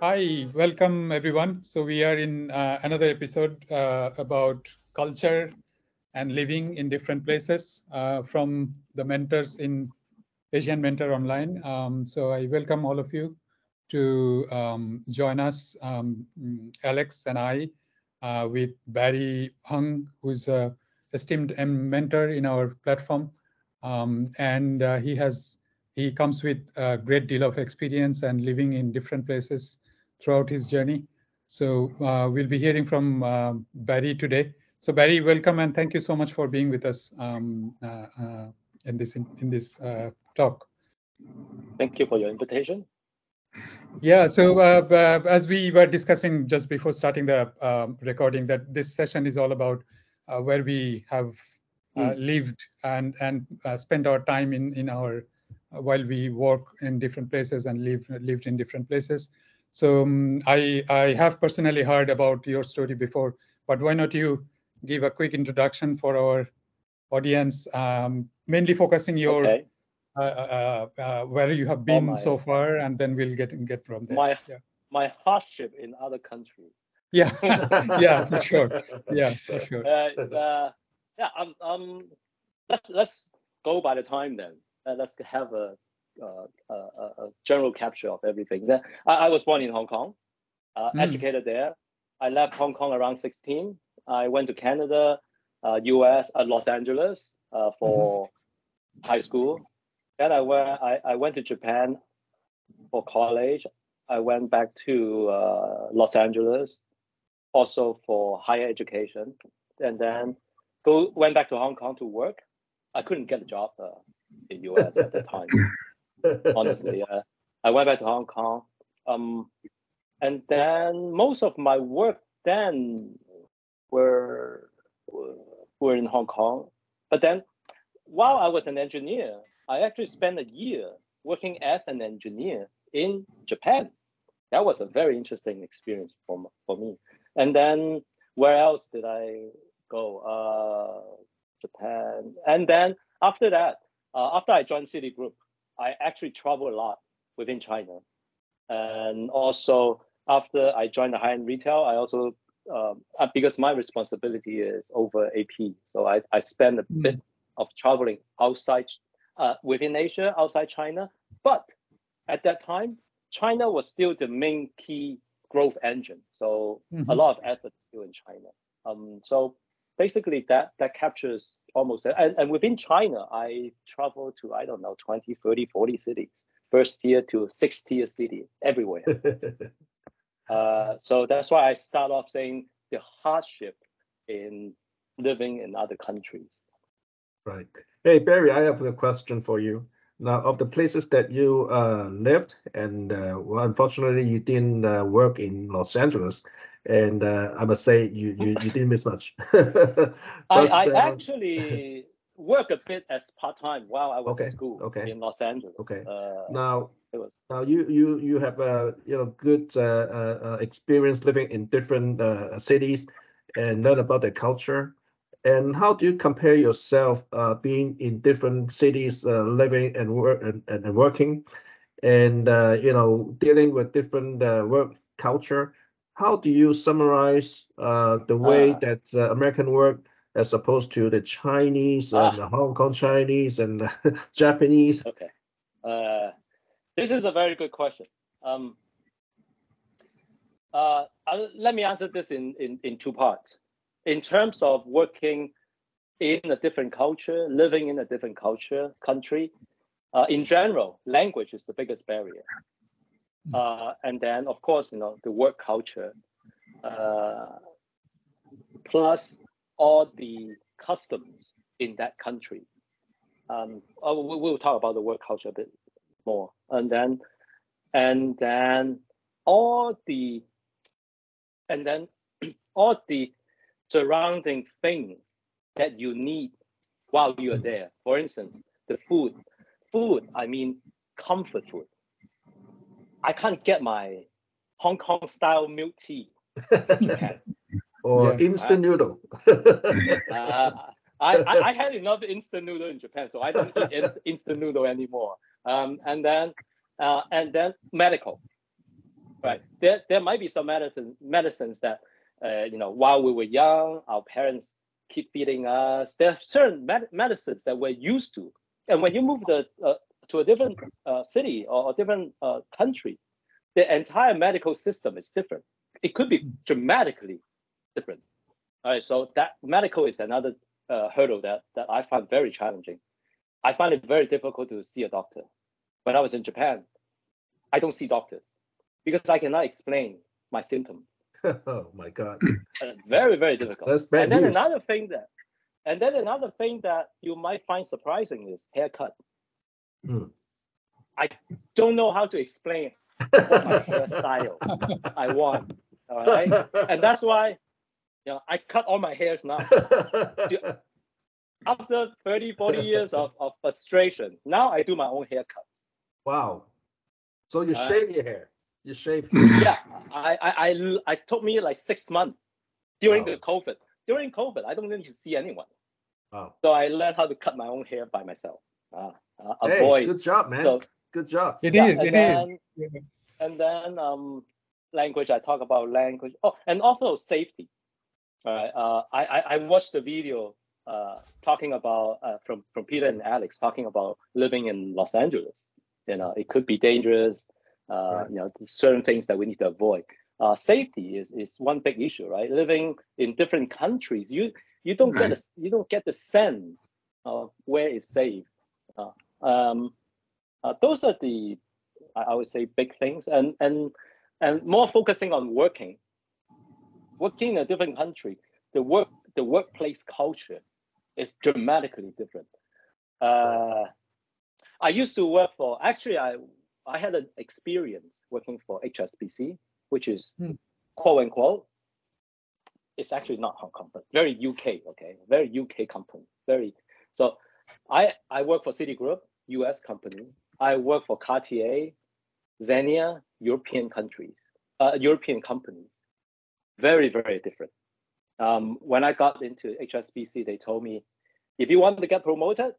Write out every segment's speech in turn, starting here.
Hi, welcome everyone. So we are in uh, another episode uh, about culture and living in different places uh, from the mentors in Asian Mentor Online. Um, so I welcome all of you to um, join us, um, Alex and I, uh, with Barry Hung, who's a esteemed mentor in our platform. Um, and uh, he has he comes with a great deal of experience and living in different places throughout his journey. So uh, we'll be hearing from uh, Barry today. So Barry, welcome and thank you so much for being with us um, uh, uh in this in, in this uh, talk. Thank you for your invitation. Yeah, so uh, as we were discussing just before starting the um, recording, that this session is all about where we have mm. lived and and spent our time in in our while we work in different places and live lived in different places. So um, I I have personally heard about your story before, but why not you give a quick introduction for our audience, um, mainly focusing your okay. uh, uh, uh, where you have been my, so far, and then we'll get get from there. My yeah. my hardship in other countries. Yeah, yeah, for sure. Yeah, for sure. Uh, uh, yeah, um, um, let's let's go by the time then uh, let's have a, a, a, general capture of everything. Then I, I was born in Hong Kong, uh, mm. educated there. I left Hong Kong around 16. I went to Canada, uh, US, uh, Los Angeles uh, for mm-hmm. high school. Then I went, I, I went to Japan for college. I went back to uh, Los Angeles also for higher education. And then go went back to Hong Kong to work. I couldn't get a job uh, in US at the time. honestly, uh, I went back to Hong Kong, um, and then most of my work then were were in Hong Kong. But then, while I was an engineer, I actually spent a year working as an engineer in Japan. That was a very interesting experience for for me. And then, where else did I go? Uh, Japan, and then after that, uh, after I joined Citigroup, I actually travel a lot within China. And also after I joined the high-end retail, I also, um, uh, because my responsibility is over AP, so I, I spend a mm. bit of traveling outside, uh, within Asia, outside China. But at that time, China was still the main key growth engine. So mm-hmm. a lot of effort still in China. Um, so basically that that captures almost and, and within china i travel to i don't know 20 30 40 cities. First tier to sixth tier city everywhere. Uh, so that's why i start off saying the hardship in living in other countries. Right. Hey barry i have a question for you. Now of the places that you uh, lived and uh, well, unfortunately you didn't uh, work in los angeles and uh, I must say you you, you didn't miss much. but, I, I uh, actually work a bit as part time while I was okay, at school okay. in Los Angeles. Okay. Uh, now was, now you you you have a you know good uh, uh, uh, experience living in different cities and learn about the culture. And how do you compare yourself being in different cities, living and work and, and working, and you know dealing with different work culture? How do you summarize uh, the way uh, that uh, American work as opposed to the Chinese and the Hong Kong Chinese and the Japanese? Okay, uh, this is a very good question. Um, uh, let me answer this in, in, in two parts. In terms of working in a different culture, living in a different culture, country, uh, in general, language is the biggest barrier. Hmm. Uh, and then, of course, you know, the work culture, uh, plus all the customs in that country. Um, oh, we'll talk about the work culture a bit more, and then, and then all the, and then all the surrounding things that you need while you are hmm. there. For instance, the food, food. I mean, comfort food I can't get my Hong Kong style milk tea or yeah. instant noodle. uh, I, I, I, had enough instant noodle in Japan, so I don't eat instant noodle anymore. Um, and then uh, and then medical. right? There, there might be some medicine, medicines that, uh, you know, while we were young, our parents keep feeding us. There are certain med- medicines that we're used to, and when you move the, uh, to a different uh, city or a different uh, country, the entire medical system is different. It could be dramatically different. All right, so that medical is another uh, hurdle that that I find very challenging. I find it very difficult to see a doctor. When I was in Japan, I don't see doctors because I cannot explain my symptom. oh my God. Very, very difficult. That's bad and then news. another thing that and then another thing that you might find surprising is haircut. Hmm. I don't know how to explain what my hairstyle I want. All right. And that's why you know I cut all my hairs now. After 30, 40 years of, of frustration, now I do my own haircut. wow. So you Uh, shave your hair. You shave. yeah, I, I, I, I took me like six months during Wow. the COVID. During COVID, I don't need to see anyone. Wow. So I learned how to cut my own hair by myself. Uh, uh, Hey, avoid. good job, man. so good job. It yeah, is. and It then, is. And then um, language. I talk about language. Oh, and also safety. All right. Uh, I, I I watched the video uh, talking about uh, from from Peter and Alex talking about living in Los Angeles. You know, it could be dangerous. Uh, Right. You know, certain things that we need to avoid. Uh, safety is is one big issue, right? Living in different countries, you you don't get a, you don't get the sense of where is safe. Uh, um, uh, those are the I would say big things, and and and more focusing on working. Working in a different country, the work the workplace culture is dramatically different. Uh, I used to work for actually I I had an experience working for HSBC, which is Hmm. quote unquote. It's actually not Hong Kong, but very UK. Okay, very UK company. Very so. I I work for Citigroup, US company. I work for Cartier, Zegna, European countries, uh, European companies. Very very different. Um, when I got into HSBC, they told me, if you want to get promoted,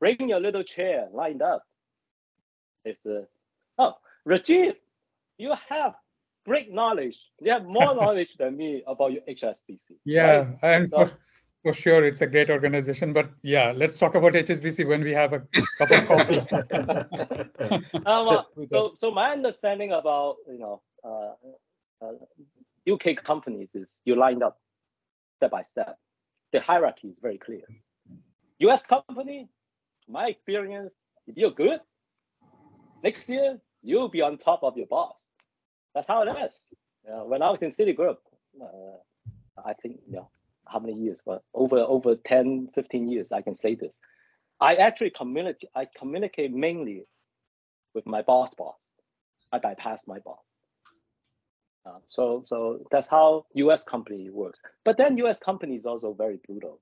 bring your little chair lined up. It's uh, oh, Rajiv, you have great knowledge. You have more knowledge than me about your HSBC. Yeah, right? So- for, sure, it's a great organization. But yeah, let's talk about HSBC when we have a cup of coffee. Um, uh, so, so my understanding about you know uh, uh, UK companies is you lined up step by step. The hierarchy is very clear. US company, my experience, if you're good, next year you'll be on top of your boss. That's how it is. Uh, when I was in Citigroup, uh, I think you know how many years, but over over 10, 15 years, I can say this. I actually communicate. I communicate mainly with my boss boss. I bypass my boss. Uh, so so that's how U.S. company works. But then U.S. company is also very brutal.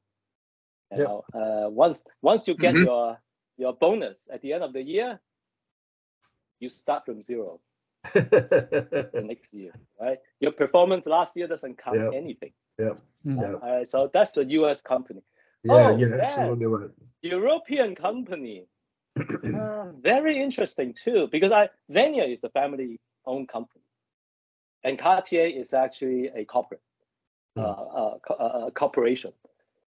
You Yeah. know, uh, once once you get Mhm. your your bonus at the end of the year, you start from zero the next year, right? Your performance last year doesn't count Yeah. anything. Mm. Yeah. All right, so that's a U.S. company. yeah, Oh, you're man. absolutely right. European company, uh, very interesting too, because I Zegna is a family-owned company, and Cartier is actually a corporate, uh, uh, co- corporation.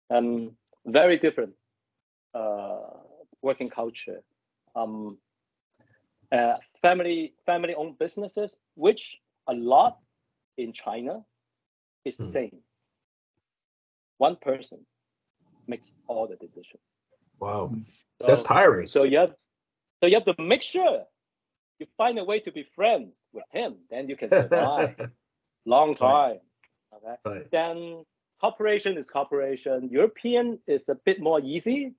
Um, very different uh, working culture. Um, uh, family family-owned businesses, which a lot in China is the Hmm. same. One person makes all the decisions. Wow, So, that's tiring. so you have, so you have to make sure you find a way to be friends with him, then you can survive long time. Okay. right. Then corporation is corporation. European is a bit more easy,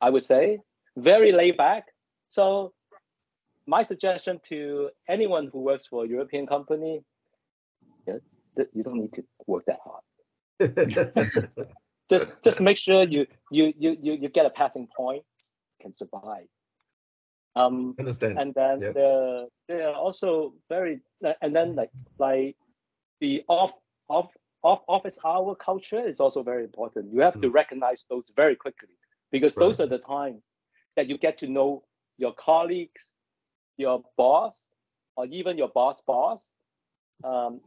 I would say, very laid back. So my suggestion to anyone who works for a European company, th- you don't need to work that hard. Just just make sure you you you you, you get a passing point, can survive. Um, Understand. and then Yeah. the they are also very and then like like the off off off office hour culture is also very important you have to recognize those very quickly because those are the time that you get to know your colleagues your boss or even your boss boss. Um,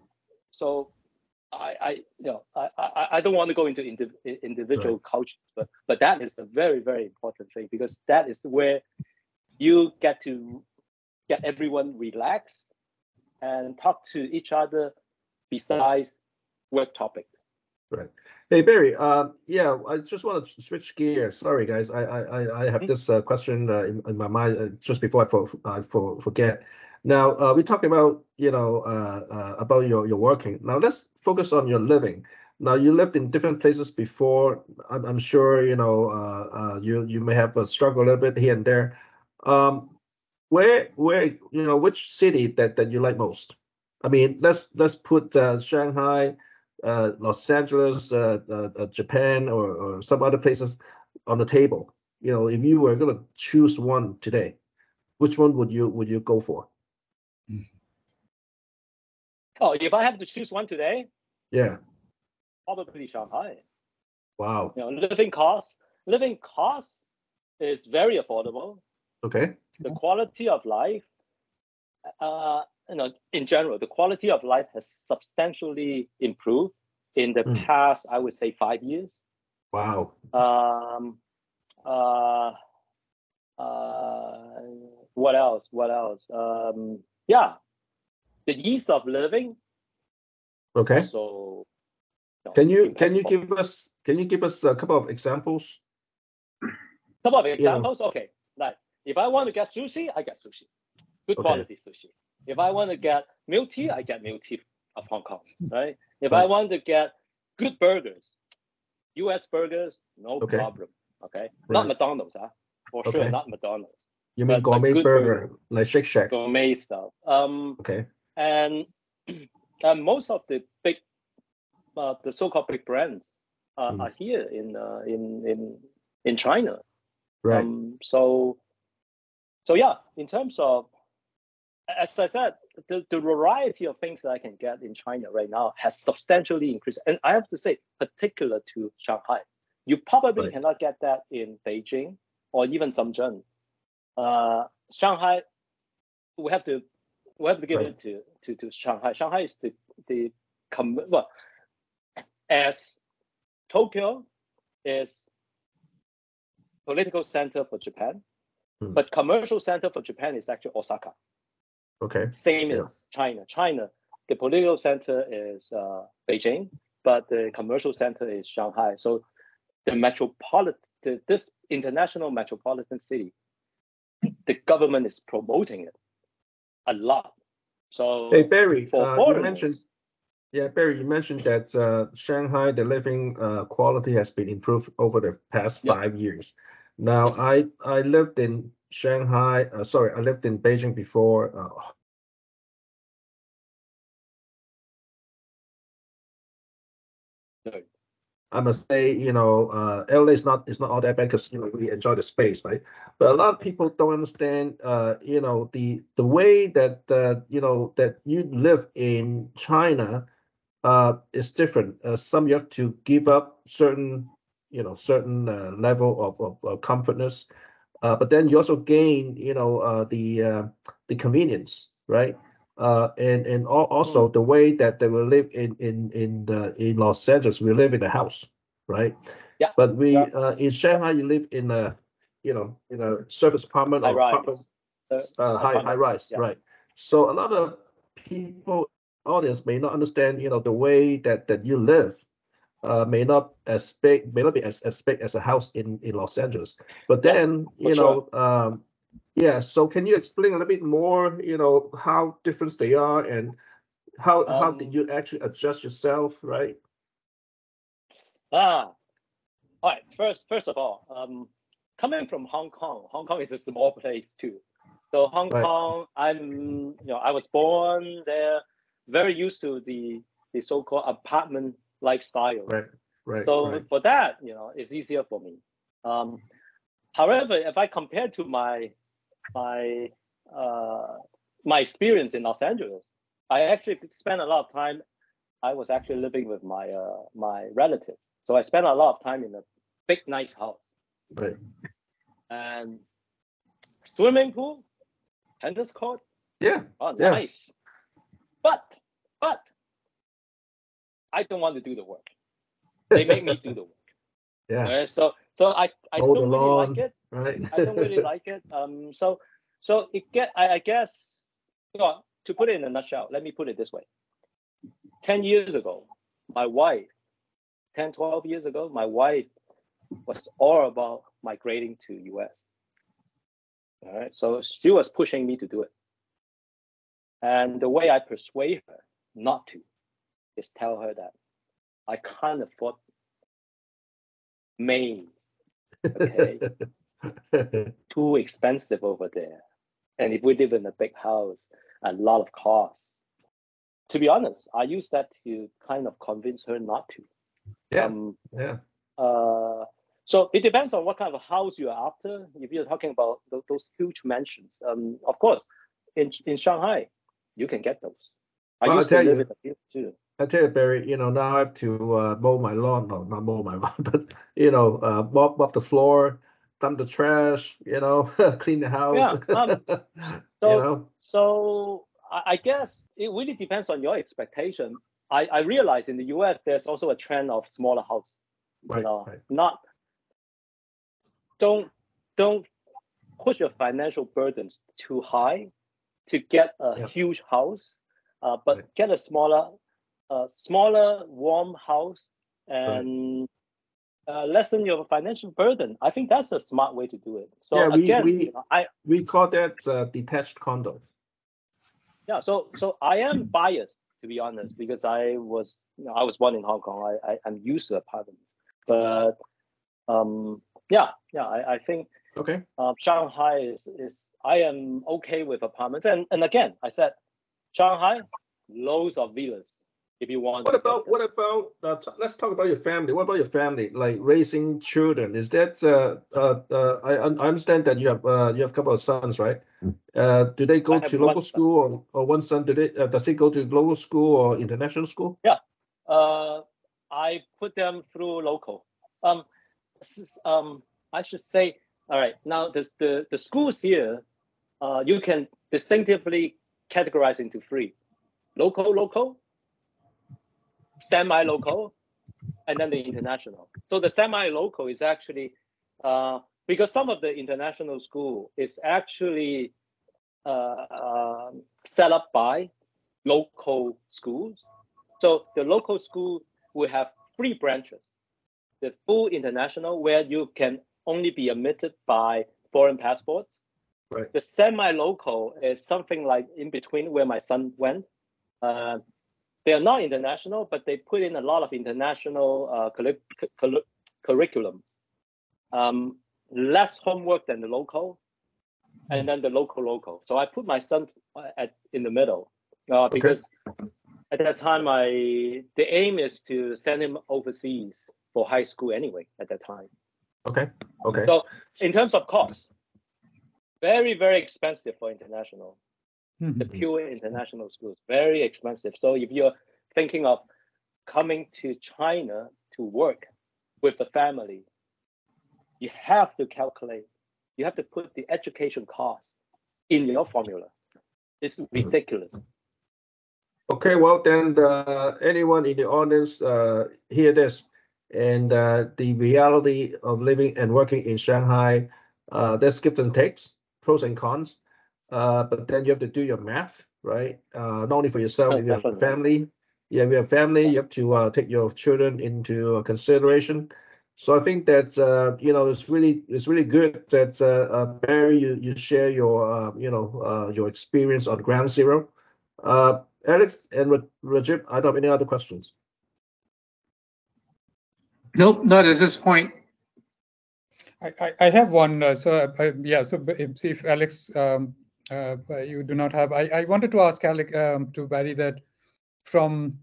so I, I you know I, I, I don't want to go into indiv individual right. cultures, but but that is a very very important thing because that is where you get to get everyone relaxed and talk to each other besides work topics. Right. Hey Barry, uh, yeah, I just want to switch gears. Sorry, guys, I I I have mm-hmm. this uh, question uh, in, in my mind uh, just before I for, I for, forget. Now uh, we talking about you know uh, uh, about your your working. Now let's focus on your living. Now you lived in different places before. I'm, I'm sure you know uh, uh, you you may have a struggle a little bit here and there. Um, where where you know which city that that you like most? I mean, let's let's put uh, Shanghai, uh, Los Angeles, uh, uh, uh, Japan, or, or some other places on the table. You know, if you were gonna choose one today, which one would you would you go for? Oh, if I have to choose one today, yeah, probably Shanghai. Wow. You know, living cost, living cost is very affordable. Okay. The quality of life, uh, you know, in general, the quality of life has substantially improved in the mm. past, I would say, five years. Wow. Um, uh, uh, what else? What else? Um, yeah, the ease of living. Okay. So, can you can you give us can you give us a couple of examples? Couple of examples. Yeah. Okay, like if I want to get sushi, I get sushi, good okay. quality sushi. If I want to get milk tea, I get milk tea of Hong Kong, right? If right. I want to get good burgers, U.S. burgers, no okay. problem. Okay, right. not McDonald's, huh? For okay. sure, not McDonald's. You mean gourmet burger, burger, like Shake Shack? Gourmet stuff. Um, okay. And, and most of the big, uh, the so-called big brands uh, mm. are here in uh, in in in China. Right. Um, so, so yeah, in terms of, as I said, the, the variety of things that I can get in China right now has substantially increased. And I have to say, particular to Shanghai, you probably right. cannot get that in Beijing or even Shenzhen. Uh, Shanghai, we have to we have to give right. it to, to to Shanghai. Shanghai is the the com- well, as Tokyo is political center for Japan, hmm. but commercial center for Japan is actually Osaka. Okay. Same yeah. as China. China, the political center is uh, Beijing, but the commercial center is Shanghai. So the metropolitan, the, this international metropolitan city, the government is promoting it a lot. So hey Barry, uh, you mentioned yeah Barry, you mentioned that uh, Shanghai the living uh, quality has been improved over the past yep. five years. Now yes. I I lived in Shanghai. Uh, sorry, I lived in Beijing before. Uh, I must say, you know, uh, LA is not is not all that bad because you know we enjoy the space, right? But a lot of people don't understand, uh, you know, the the way that uh, you know that you live in China uh, is different. Uh, some you have to give up certain, you know, certain uh, level of of, of comfortness, uh, but then you also gain, you know, uh, the uh, the convenience, right? uh, and and also mm. the way that they will live in in in the in Los Angeles, we live in a house, right? Yeah. But we yeah. uh, in Shanghai, you live in a you know in a service apartment high or rise. apartment, uh, high high rise, yeah. right? So a lot of people audience may not understand you know the way that that you live. Uh, may not as big, may not be as, as big as a house in, in Los Angeles, but then you know, um, yeah, so can you explain a little bit more, you know, how different they are and how um, how did um, you actually adjust yourself, right? Ah, all right. First, first of all, um, coming from Hong Kong, Hong Kong is a small place too. So Hong right. Kong, I'm, you know, I was born there, very used to the the so-called apartment lifestyle. Right, right. So right. for that, you know, it's easier for me. Um, however, if I compare to my my uh, my experience in Los Angeles, I actually spent a lot of time. I was actually living with my uh, my relative, so I spent a lot of time in a big nice house. Right. And swimming pool, tennis court, Yeah. Oh, Yeah. nice. But but I don't want to do the work. They make me do the work. Yeah. Right? So so I I don't really like it. Right. I don't really like it. Um, so, so it get. I, I guess, you know, to put it in a nutshell, let me put it this way: ten years ago, my wife, 10, 12 years ago, my wife was all about migrating to US. All right, so she was pushing me to do it, and the way I persuade her not to is tell her that I can't afford Maine. Okay too expensive over there. And if we live in a big house, a lot of costs. To be honest, I use that to kind of convince her not to. Yeah. Um, yeah. uh, so it depends on what kind of house you're after. If you're talking about tho- those huge mansions, um, of course, in in Shanghai, you can get those. I Well, used to live you- in a few too. I tell you, Barry, you know, now I have to uh, mow my lawn. No, not mow my lawn, but you know, uh, mop up the floor, dump the trash. You know, clean the house. Yeah, um, you so- know, So I, I guess it really depends on your expectation. I, I realize in the US there's also a trend of smaller house. right, you know, right. not don't don't push your financial burdens too high to get a Yeah. huge house, uh, but Right. get a smaller, uh, smaller warm house and uh, lessen your financial burden. I think that's a smart way to do it. So Yeah, we- again, we- you know, I We call that uh, detached condos. yeah so so i am biased to be honest because i was you know i was born in hong kong i, I i'm used to apartments but um yeah yeah i, I think Okay. uh, shanghai is is i am okay with apartments and and again i said shanghai loads of villas if you want What to about what about? Uh, t- let's talk about your family. What about your family? Like raising children. Is that? Uh, uh, uh, I, I understand that you have uh, you have a couple of sons, right? Uh, do they go to one local son. school or, or one son? Do they? Uh, does he go to local school or international school? uh, I put them through local. Um, s- s- um, I should say, all right. Now, the the, the schools here, uh, you can distinctively categorize into three: local, local, semi-local, and then the international. So the semi-local is actually uh, because some of the international school is actually uh, um, set up by local schools. So the local school will have three branches. The full international, where you can only be admitted by foreign passports. Right. The semi-local is something like in between where my son went. They are not international, but they put in a lot of international uh, curri- curri- curriculum. Um, less homework than the local, and then the local local. So I put my son uh, at in the middle uh, because at that time I the aim is to send him overseas for high school anyway. At that time, Okay. Okay. So- in terms of cost, very very expensive for international. The Mhm. pure international schools very expensive. So if you're thinking of coming to China to work with the family, you have to calculate. You have to put the education cost in your formula. It's ridiculous. Okay, well then, uh, anyone in the audience, uh, hear this. And, uh, the reality of living and working in Shanghai, uh, there's gives and takes, pros and cons. Uh, but then you have to do your math, right? Uh, not only for yourself, Oh, if you have a family. Yeah, we have family, you have to, uh, take your children into consideration. So I think that's, uh, you know, it's really, it's really good that, uh, uh, Barry, you, you share your, uh, you know, uh, your experience on ground zero. Uh, Alex and Rajib, I don't have any other questions. Nope, not at this point. I, I, I have one. Uh, so uh, yeah. So b- if, see if Alex, um, uh, you do not have. I, I wanted to ask Alec um, to Barry that from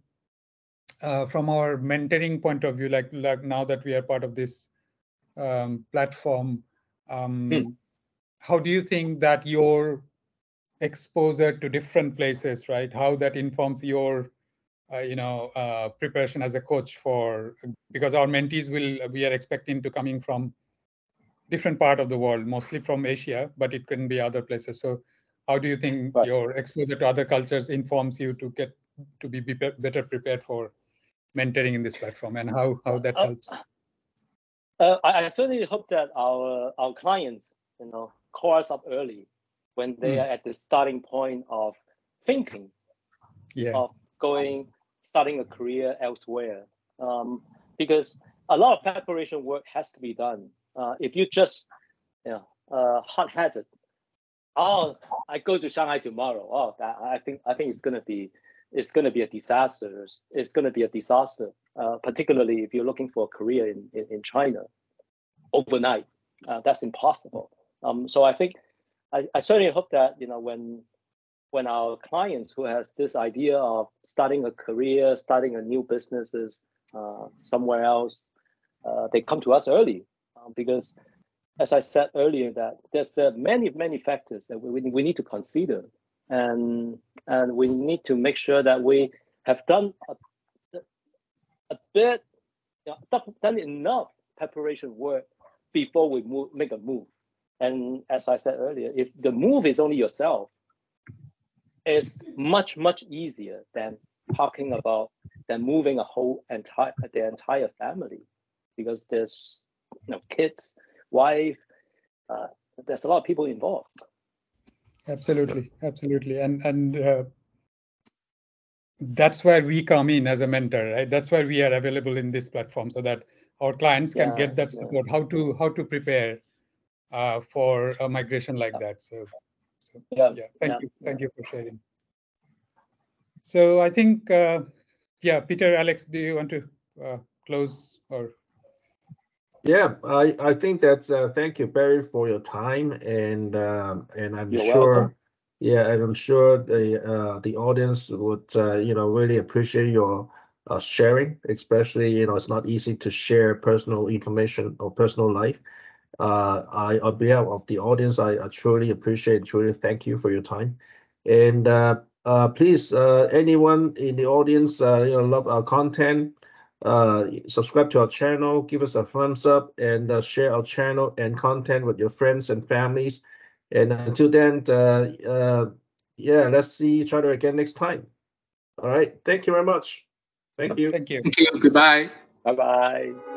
uh, from our mentoring point of view, like like now that we are part of this um, platform, um, Hmm. how do you think that your exposure to different places, right? How that informs your uh, you know uh, preparation as a coach for because our mentees will we are expecting to coming from different part of the world, mostly from Asia, but it can be other places. So how do you think Right. your exposure to other cultures informs you to get to be, be be- better prepared for mentoring in this platform and how how that Uh, helps? Uh, I, I certainly hope that our our clients, you know, call us up early when they Mm. are at the starting point of thinking Yeah, of going starting a career elsewhere um, because a lot of preparation work has to be done uh, if you just you know uh, hot-headed oh i go to shanghai tomorrow. Oh that, i think i think it's going to be it's to be a disaster. It's going to be a disaster uh, particularly if you're looking for a career in, in, in china overnight. Uh, that's impossible. Um, so i think I, I certainly hope that you know when when our clients who has this idea of starting a career, starting a new businesses uh, somewhere else, uh, they come to us early um, because, as I said earlier, that there's uh, many many factors that we, we need to consider, and and we need to make sure that we have done a, a bit, you know, done enough preparation work before we move, make a move. And as I said earlier, if the move is only yourself, it's much much easier than talking about than moving a whole entire the entire family because there's you know kids, wife, uh, there's a lot of people involved. absolutely, absolutely, and and uh, that's where we come in as a mentor, right? That's why we are available in this platform so that our clients can Yeah, get that yeah. support, how to how to prepare uh, for a migration like that. So, so Yeah, yeah, thank yeah, you, thank you for sharing. So I think, uh, yeah, Peter, Alex, do you want to uh, close or? Yeah, I, I think that's, uh, thank you, Barry, for your time and, um, and I'm You're sure. welcome. Yeah, and I'm sure the, uh, the audience would, uh, you know, really appreciate your, uh, sharing, especially, you know, it's not easy to share personal information or personal life. Uh, I, on behalf of the audience, I, I truly appreciate, truly thank you for your time. And, uh, uh, please, uh, anyone in the audience, uh, you know, love our content, uh, subscribe to our channel, give us a thumbs up, and uh, share our channel and content with your friends and families. And until then, uh, uh, yeah, let's see each other again next time. All right, thank you very much. Thank you. Thank you. Thank you. Goodbye. Bye bye.